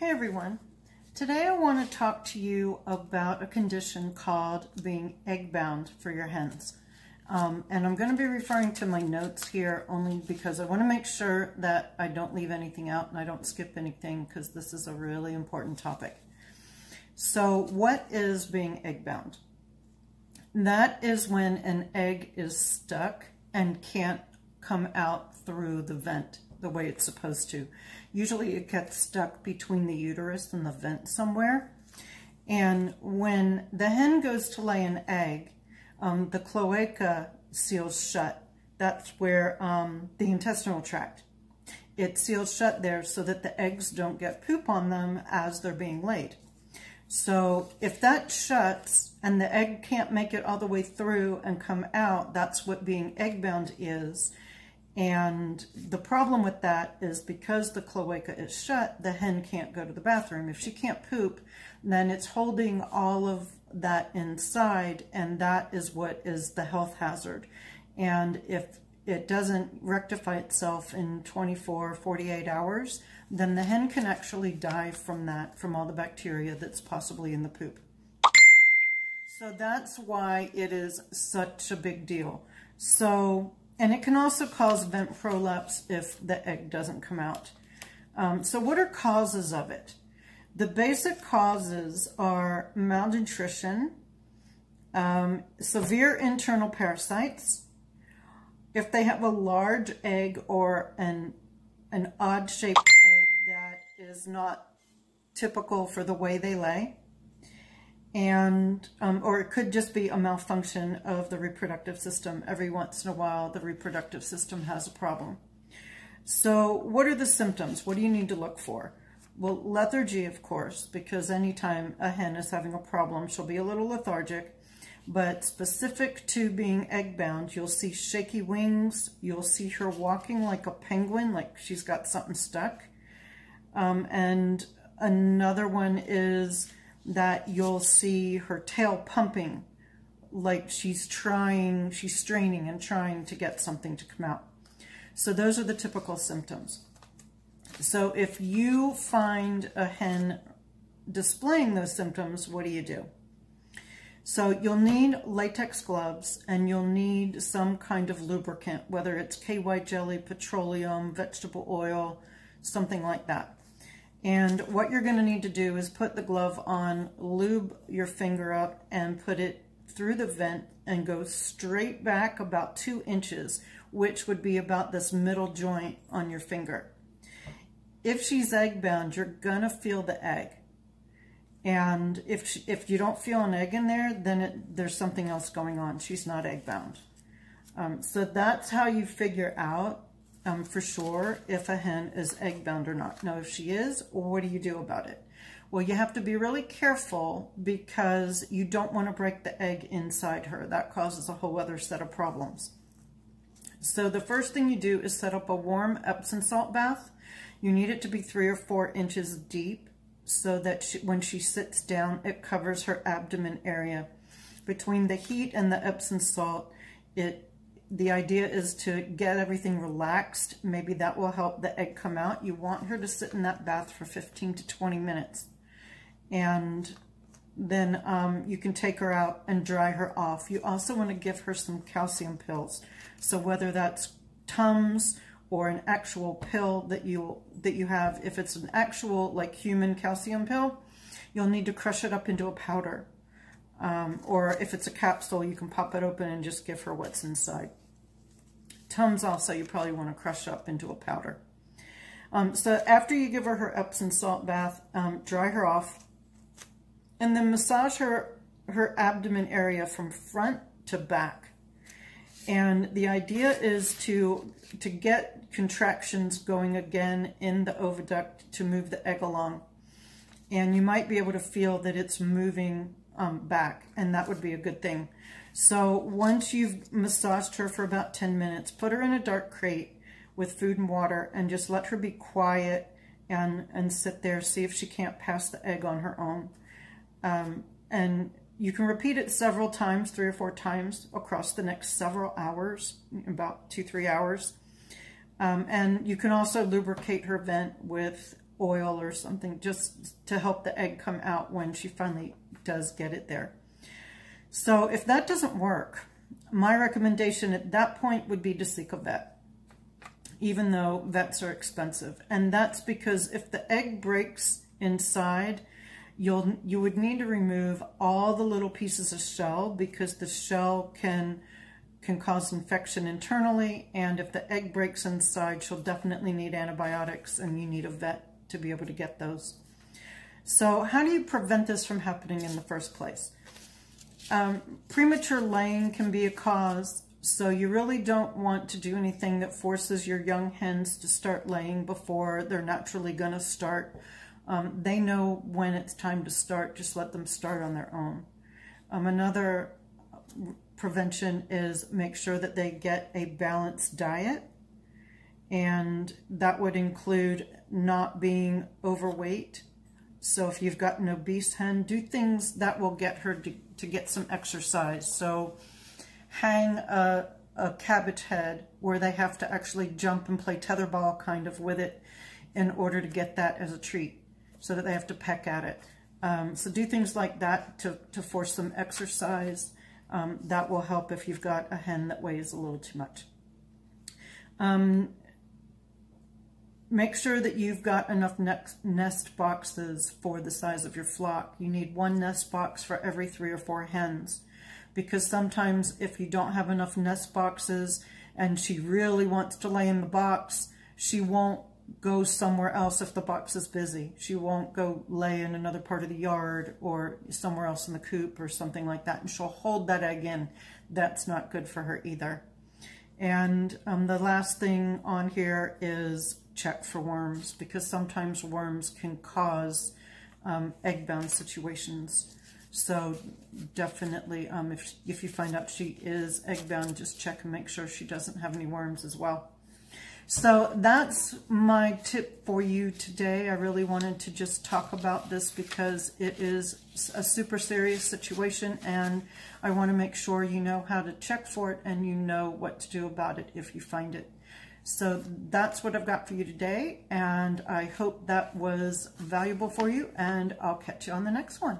Hey everyone. Today I want to talk to you about a condition called being egg bound for your hens. Um, and I'm going to be referring to my notes here only because I want to make sure that I don't leave anything out and I don't skip anything because this is a really important topic. So what is being egg bound? That is when an egg is stuck and can't come out through the vent the way it's supposed to. Usually it gets stuck between the uterus and the vent somewhere. And when the hen goes to lay an egg, um, the cloaca seals shut. That's where um, the intestinal tract. It seals shut there so that the eggs don't get poop on them as they're being laid. So if that shuts and the egg can't make it all the way through and come out, that's what being egg bound is. And the problem with that is because the cloaca is shut, the hen can't go to the bathroom. If she can't poop, then it's holding all of that inside, and that is what is the health hazard. And if it doesn't rectify itself in 24, 48 hours, then the hen can actually die from that, from all the bacteria that's possibly in the poop. So that's why it is such a big deal. So and it can also cause vent prolapse if the egg doesn't come out. Um, so what are causes of it? The basic causes are malnutrition, um, severe internal parasites, if they have a large egg or an, an odd-shaped egg that is not typical for the way they lay, and um, or it could just be a malfunction of the reproductive system. Every once in a while, the reproductive system has a problem. So what are the symptoms? What do you need to look for? Well, lethargy, of course, because anytime a hen is having a problem, she'll be a little lethargic. But specific to being egg-bound, you'll see shaky wings. You'll see her walking like a penguin, like she's got something stuck. Um, and another one is that you'll see her tail pumping like she's trying, she's straining and trying to get something to come out. So those are the typical symptoms. So if you find a hen displaying those symptoms, what do you do? So you'll need latex gloves and you'll need some kind of lubricant, whether it's KY jelly, petroleum, vegetable oil, something like that. And what you're going to need to do is put the glove on, lube your finger up, and put it through the vent and go straight back about two inches, which would be about this middle joint on your finger. If she's egg bound, you're going to feel the egg. And if she, if you don't feel an egg in there, then it, there's something else going on. She's not egg bound. Um, so that's how you figure out um, for sure if a hen is egg bound or not. Now, if she is, what do you do about it? Well, you have to be really careful because you don't want to break the egg inside her. That causes a whole other set of problems. So the first thing you do is set up a warm Epsom salt bath. You need it to be three or four inches deep so that she, when she sits down, it covers her abdomen area. Between the heat and the Epsom salt, it the idea is to get everything relaxed. Maybe that will help the egg come out. You want her to sit in that bath for 15 to 20 minutes. And then um, you can take her out and dry her off. You also want to give her some calcium pills. So whether that's Tums or an actual pill that you that you have, if it's an actual like human calcium pill, you'll need to crush it up into a powder. Um, or if it's a capsule, you can pop it open and just give her what's inside. Tums also you probably want to crush up into a powder. Um, so after you give her her Epsom salt bath, um, dry her off, and then massage her, her abdomen area from front to back. And the idea is to, to get contractions going again in the oviduct to move the egg along. And you might be able to feel that it's moving um, back, and that would be a good thing. So once you've massaged her for about 10 minutes, put her in a dark crate with food and water and just let her be quiet and, and sit there, see if she can't pass the egg on her own. Um, and you can repeat it several times, three or four times across the next several hours, about two, three hours. Um, and you can also lubricate her vent with oil or something just to help the egg come out when she finally does get it there. So if that doesn't work, my recommendation at that point would be to seek a vet, even though vets are expensive. And that's because if the egg breaks inside, you'll you would need to remove all the little pieces of shell because the shell can can cause infection internally and if the egg breaks inside she'll definitely need antibiotics and you need a vet to be able to get those. So how do you prevent this from happening in the first place? Um, premature laying can be a cause, so you really don't want to do anything that forces your young hens to start laying before they're naturally going to start. Um, they know when it's time to start, just let them start on their own. Um, another prevention is make sure that they get a balanced diet, and that would include not being overweight. So if you've got an obese hen, do things that will get her to to get some exercise. So hang a, a cabbage head where they have to actually jump and play tetherball kind of with it in order to get that as a treat so that they have to peck at it. Um, so do things like that to, to force some exercise. Um, that will help if you've got a hen that weighs a little too much. Um, Make sure that you've got enough nest boxes for the size of your flock. You need one nest box for every three or four hens because sometimes if you don't have enough nest boxes and she really wants to lay in the box, she won't go somewhere else if the box is busy. She won't go lay in another part of the yard or somewhere else in the coop or something like that. And she'll hold that egg in. That's not good for her either. And um, the last thing on here is check for worms because sometimes worms can cause um, egg-bound situations. So definitely, um, if, if you find out she is egg-bound, just check and make sure she doesn't have any worms as well. So that's my tip for you today. I really wanted to just talk about this because it is a super serious situation and I want to make sure you know how to check for it and you know what to do about it if you find it. So that's what I've got for you today, and I hope that was valuable for you, and I'll catch you on the next one.